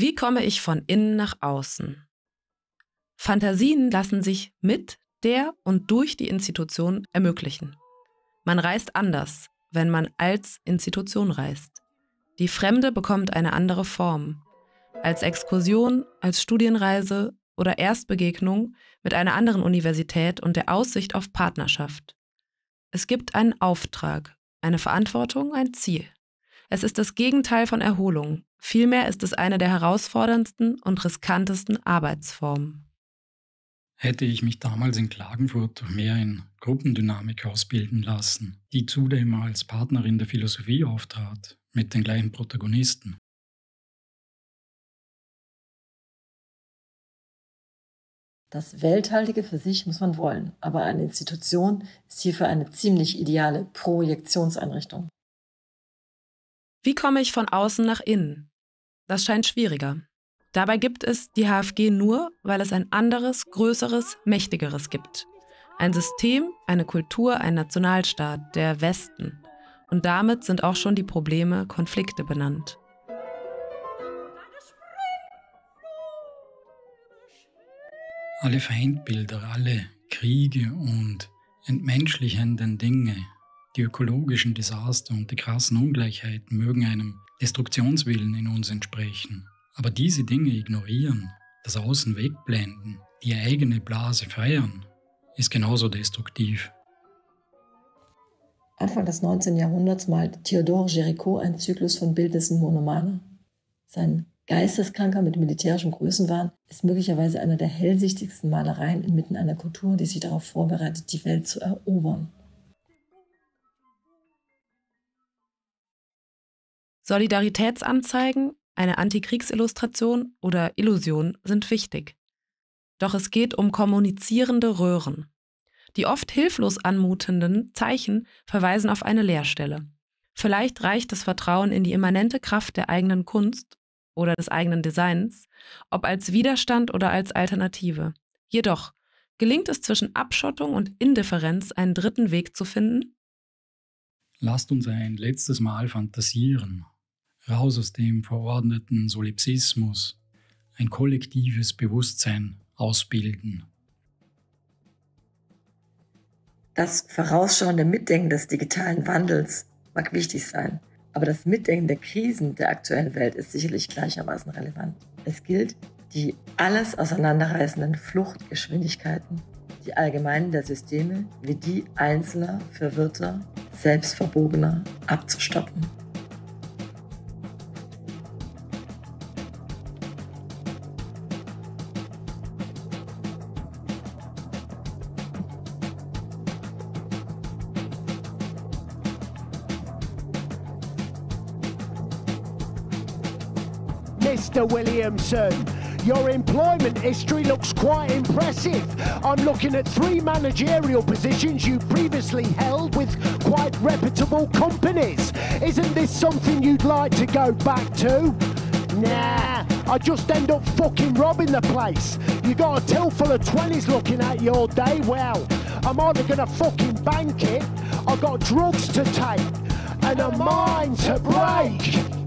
Wie komme ich von innen nach außen? Fantasien lassen sich mit der und durch die Institution ermöglichen. Man reist anders, wenn man als Institution reist. Die Fremde bekommt eine andere Form. Als Exkursion, als Studienreise oder Erstbegegnung mit einer anderen Universität und der Aussicht auf Partnerschaft. Es gibt einen Auftrag, eine Verantwortung, ein Ziel. Es ist das Gegenteil von Erholung. Vielmehr ist es eine der herausforderndsten und riskantesten Arbeitsformen. Hätte ich mich damals in Klagenfurt mehr in Gruppendynamik ausbilden lassen, die zudem als Partnerin der Philosophie auftrat, mit den gleichen Protagonisten. Das Welthaltige für sich muss man wollen, aber eine Institution ist hierfür eine ziemlich ideale Projektionseinrichtung. Wie komme ich von außen nach innen? Das scheint schwieriger. Dabei gibt es die HFG nur, weil es ein anderes, größeres, mächtigeres gibt. Ein System, eine Kultur, ein Nationalstaat, der Westen. Und damit sind auch schon die Probleme, Konflikte benannt. Alle Feindbilder, alle Kriege und entmenschlichenden Dinge, die ökologischen Desaster und die krassen Ungleichheiten mögen einem Destruktionswillen in uns entsprechen. Aber diese Dinge ignorieren, das Außen wegblenden, die eigene Blase feiern, ist genauso destruktiv. Anfang des 19. Jahrhunderts malt Theodore Géricault einen Zyklus von Bildnissen Monomaner. Sein Geisteskranker mit militärischem Größenwahn ist möglicherweise einer der hellsichtigsten Malereien inmitten einer Kultur, die sich darauf vorbereitet, die Welt zu erobern. Solidaritätsanzeigen, eine Antikriegsillustration oder Illusion sind wichtig. Doch es geht um kommunizierende Röhren. Die oft hilflos anmutenden Zeichen verweisen auf eine Leerstelle. Vielleicht reicht das Vertrauen in die immanente Kraft der eigenen Kunst oder des eigenen Designs, ob als Widerstand oder als Alternative. Jedoch, gelingt es zwischen Abschottung und Indifferenz einen dritten Weg zu finden? Lasst uns ein letztes Mal fantasieren. Aus dem verordneten Solipsismus, ein kollektives Bewusstsein ausbilden. Das vorausschauende Mitdenken des digitalen Wandels mag wichtig sein. Aber das Mitdenken der Krisen der aktuellen Welt ist sicherlich gleichermaßen relevant. Es gilt, die alles auseinanderreißenden Fluchtgeschwindigkeiten, die allgemeinen der Systeme wie die einzelner, verwirrter, selbstverbogener abzustoppen. Mr. Williamson. Your employment history looks quite impressive. I'm looking at three managerial positions you previously held with quite reputable companies. Isn't this something you'd like to go back to? Nah, I just end up fucking robbing the place. You got a till full of 20s looking at your day. Well, I'm either gonna fucking bank it, I've got drugs to take, and a mind to break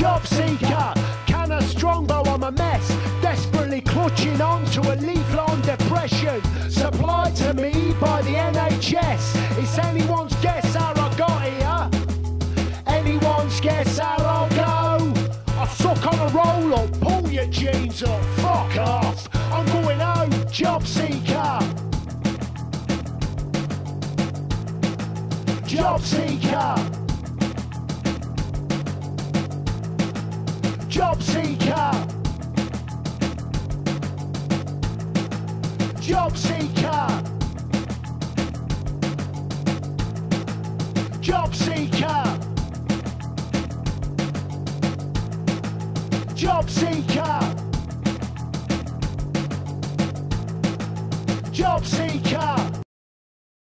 job seeker. Can a strongbow, I'm a mess. Desperately clutching on to a leaf-long depression. Supplied to me by the NHS. It's anyone's guess how I got here. Anyone's guess how I'll go. I suck on a roll or pull your jeans up. Fuck off. I'm going home, job seeker. job seeker. Job seeker. Job seeker. Job seeker. Job seeker. Job seeker.